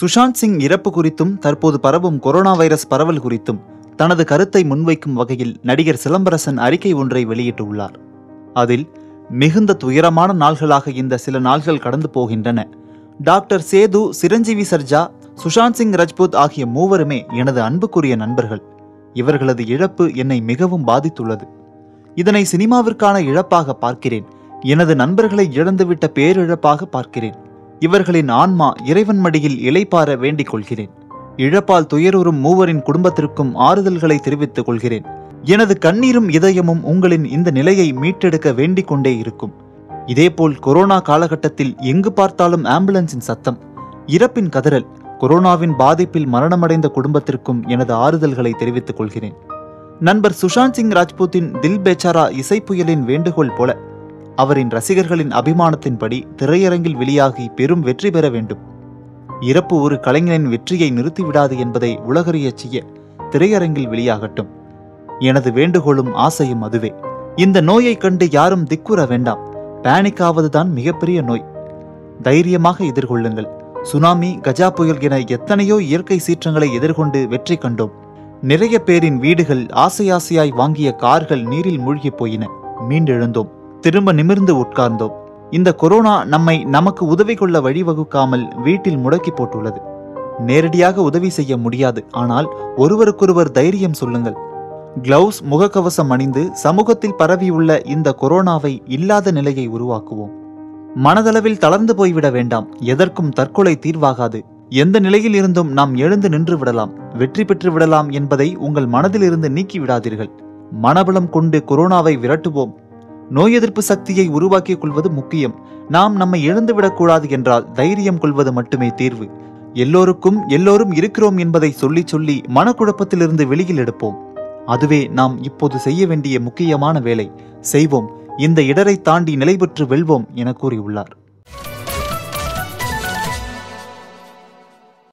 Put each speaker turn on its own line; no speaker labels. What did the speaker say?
சுஷாந்த் சிங் இறப்பு குறித்தும் தற்போது பரவும் கொரோனா வைரஸ் பரவல் குறித்தும் தனது கருத்தை முன்வைக்கும் வகையில் நடிகர் சிலம்பரசன் அறிக்கை ஒன்றை வெளியிட்டுள்ளார். அதில் மிகுந்த துயரமான நாள்களாக இந்த சில நாள்கள் கடந்து போகின்றன. டாக்டர் சேது சிரஞ்சீவி சர்ஜா சுஷாந்த் சிங் ரஜ்பூத் ஆகிய மூவருமே எனது அன்புக்குரிய நண்பர்கள். இவர்களது இழப்பு என்னை மிகவும் பாதித்துள்ளது. இதனை சினிமாவிற்கான இழப்பாக பார்க்கிறேன். எனது நண்பர்களை இழந்துவிட்ட பேரிழப்பாக பார்க்கிறேன். இவர்களின் ஆன்மா இறைவன் மடியில் இலைப்பார வேண்டிக் கொள்கிறேன். இழப்பால் துயருறும் மூவரின் குடும்பத்திற்கும் ஆறுதல்களை தெரிவித்துக் கொள்கிறேன். எனது கண்ணீரும் இதயமும் உங்களின் இந்த நிலையை மீட்டெடுக்க வேண்டிக் கொண்டே இருக்கும். இதேபோல் கொரோனா காலகட்டத்தில் எங்கு பார்த்தாலும் ஆம்புலன்ஸின் சத்தம் இறப்பின் கதறல் கொரோனாவின் பாதிப்பில் மரணமடைந்த குடும்பத்திற்கும் எனது ஆறுதல்களை தெரிவித்துக் கொள்கிறேன். நண்பர் சுஷாந்த் சிங் ராஜ்பூத்தின் தில் பேச்சாரா இசைப்புயலின் வேண்டுகோள் போல அவரின் ரசிகர்களின் அபிமானத்தின்படி திரையரங்கில் வெளியாகி பெரும் வெற்றி பெற வேண்டும். இறப்பு ஒரு கலைஞனின் வெற்றியை நிறுத்திவிடாது என்பதை உலகறியச் செய்ய திரையரங்கில் வெளியாகட்டும். எனது வேண்டுகோளும் ஆசையும் அதுவே. இந்த நோயைக் கண்டு யாரும் திக்குற வேண்டாம். பேனிக் ஆவதுதான் மிகப்பெரிய நோய். தைரியமாக எதிர்கொள்ளுங்கள். சுனாமி கஜா புயல் என எத்தனையோ இயற்கை சீற்றங்களை எதிர்கொண்டு வெற்றி கண்டோம். நிறைய பேரின் வீடுகள் ஆசை ஆசையாய் வாங்கிய கார்கள் நீரில் மூழ்கிப் போயின. மீண்டெழுந்தோம். திரும்ப நிமிர்ந்து உட்கார்ந்தோம். இந்த கொரோனா நம்மை நமக்கு உதவி கொள்ள வழிவகுக்காமல் வீட்டில் முடக்கி போட்டுள்ளது. நேரடியாக உதவி செய்ய முடியாது. ஆனால் ஒருவருக்கொருவர் தைரியம் சொல்லுங்கள். கிளவுஸ் முகக்கவசம் அணிந்து சமூகத்தில் பரவியுள்ள இந்த கொரோனாவை இல்லாத நிலையை உருவாக்குவோம். மனதளவில் தளர்ந்து போய்விட வேண்டாம். எதற்கும் தற்கொலை தீர்வாகாது. எந்த நிலையில் இருந்தும் நாம் எழுந்து நின்று விடலாம். வெற்றி பெற்று விடலாம் என்பதை உங்கள் மனதிலிருந்து நீக்கி விடாதீர்கள் மனபலம் கொண்டு கொரோனாவை விரட்டுவோம். நோய் எதிர்ப்பு சக்தியை உருவாக்கிக் கொள்வது முக்கியம். நாம் நம்மை இழந்துவிடக்கூடாது என்றால் தைரியம் கொள்வது மட்டுமே தீர்வு. எல்லோருக்கும் எல்லோரும் இருக்கிறோம் என்பதை சொல்லி சொல்லி மனக்குழப்பத்திலிருந்து வெளியில் எடுப்போம். அதுவே நாம் இப்போது செய்ய வேண்டிய முக்கியமான வேலை. செய்வோம். இந்த இடரை தாண்டி நிலை பெற்று வெல்வோம் என கூறியுள்ளார்.